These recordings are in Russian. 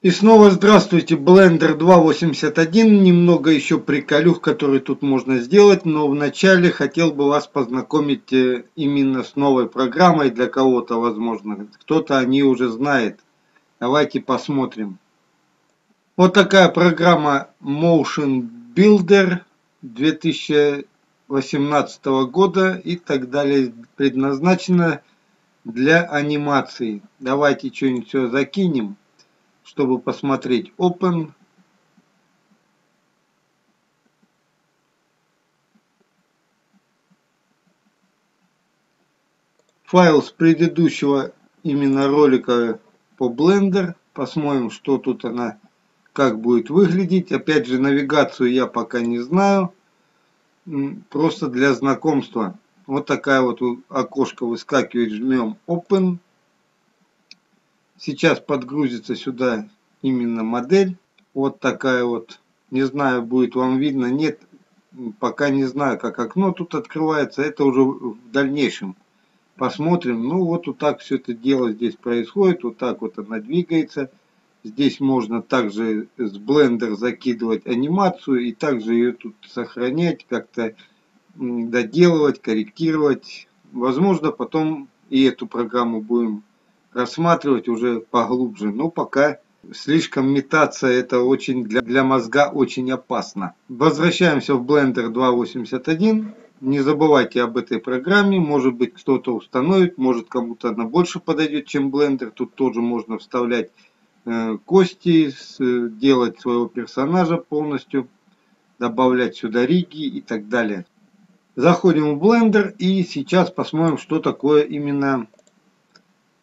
И снова здравствуйте, Blender 2.81, немного еще приколюх, который тут можно сделать, но вначале хотел бы вас познакомить э, именно с новой программой для кого-то, возможно, кто-то о ней уже знает. Давайте посмотрим. Вот такая программа Motion Builder 2018 года и так далее, предназначена для анимации. Давайте что-нибудь все закинем чтобы посмотреть Open. Файл с предыдущего именно ролика по Blender. Посмотрим, что тут она, как будет выглядеть. Опять же, навигацию я пока не знаю. Просто для знакомства. Вот такая вот окошко выскакивает, жмем Open. Сейчас подгрузится сюда именно модель. Вот такая вот. Не знаю, будет вам видно. Нет, пока не знаю, как окно тут открывается. Это уже в дальнейшем посмотрим. Ну, вот, вот так все это дело здесь происходит. Вот так вот она двигается. Здесь можно также с Blender закидывать анимацию и также ее тут сохранять, как-то доделывать, корректировать. Возможно, потом и эту программу будем рассматривать уже поглубже. Но пока слишком метаться это очень для, для мозга очень опасно. Возвращаемся в Blender 2.81. Не забывайте об этой программе. Может быть кто-то установит, может кому-то она больше подойдет, чем Blender. Тут тоже можно вставлять э, кости, с, делать своего персонажа полностью, добавлять сюда риги и так далее. Заходим в Blender и сейчас посмотрим, что такое именно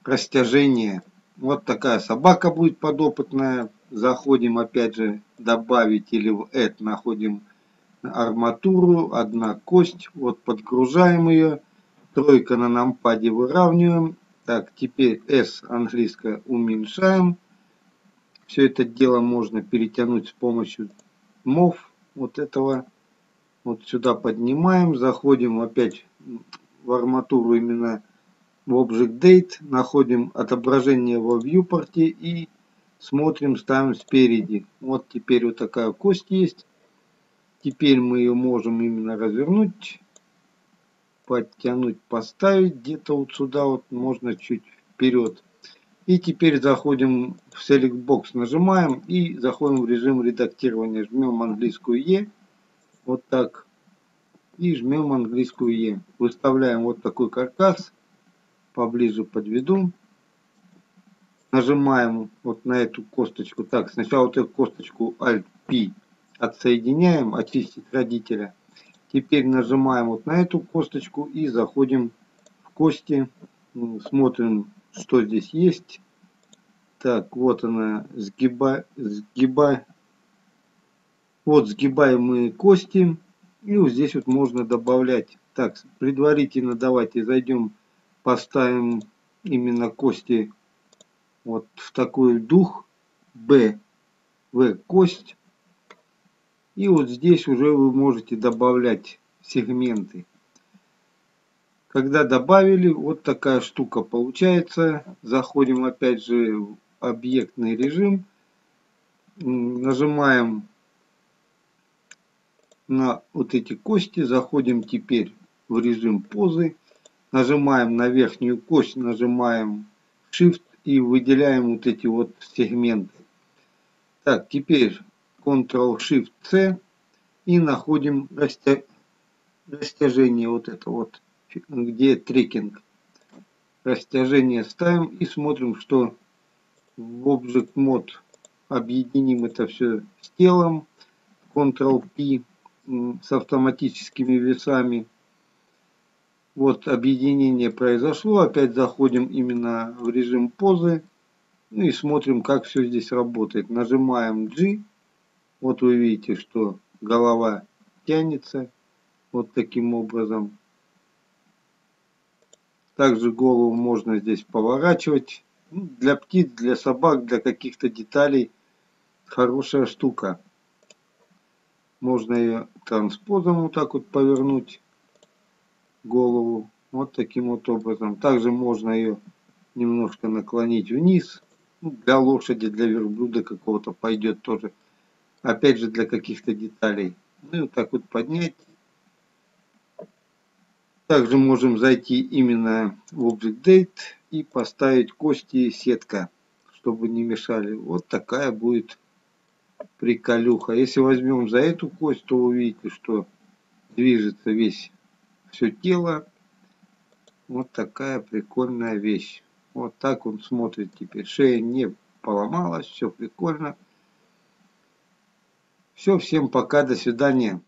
растяжение. Вот такая собака будет подопытная. Заходим опять же добавить или в add находим арматуру, одна кость. Вот подгружаем ее. Тройка на нампаде выравниваем. Так, теперь S английское уменьшаем. Все это дело можно перетянуть с помощью MOV вот этого. Вот сюда поднимаем, заходим опять в арматуру именно в Object Date, находим отображение во viewport и смотрим, ставим спереди. Вот теперь вот такая кость есть. Теперь мы ее можем именно развернуть, подтянуть, поставить где-то вот сюда вот можно чуть вперед. И теперь заходим в Select Box, нажимаем и заходим в режим редактирования. Жмем английскую E, вот так, и жмем английскую E. Выставляем вот такой каркас поближе подведу. Нажимаем вот на эту косточку. Так, сначала вот эту косточку Alt-P отсоединяем, очистить родителя. Теперь нажимаем вот на эту косточку и заходим в кости. Смотрим, что здесь есть. Так, вот она, сгиба, сгиба, вот сгибаемые кости. И вот здесь вот можно добавлять. Так, предварительно давайте зайдем поставим именно кости вот в такой дух B, V кость. И вот здесь уже вы можете добавлять сегменты. Когда добавили, вот такая штука получается. Заходим опять же в объектный режим. Нажимаем на вот эти кости. Заходим теперь в режим позы нажимаем на верхнюю кость, нажимаем Shift и выделяем вот эти вот сегменты. Так, теперь Ctrl-Shift-C и находим растя... растяжение вот это вот, где трекинг. Растяжение ставим и смотрим, что в Object Mode объединим это все с телом. Ctrl-P с автоматическими весами вот объединение произошло. Опять заходим именно в режим позы. Ну и смотрим, как все здесь работает. Нажимаем G. Вот вы видите, что голова тянется. Вот таким образом. Также голову можно здесь поворачивать. Ну, для птиц, для собак, для каких-то деталей. Хорошая штука. Можно ее транспозом вот так вот повернуть голову вот таким вот образом. Также можно ее немножко наклонить вниз. Ну, для лошади, для верблюда какого-то пойдет тоже. Опять же для каких-то деталей. Ну и вот так вот поднять. Также можем зайти именно в Object Date и поставить кости сетка, чтобы не мешали. Вот такая будет приколюха. Если возьмем за эту кость, то увидите, что движется весь все тело. Вот такая прикольная вещь. Вот так он смотрит теперь. Шея не поломалась, все прикольно. Все, всем пока, до свидания.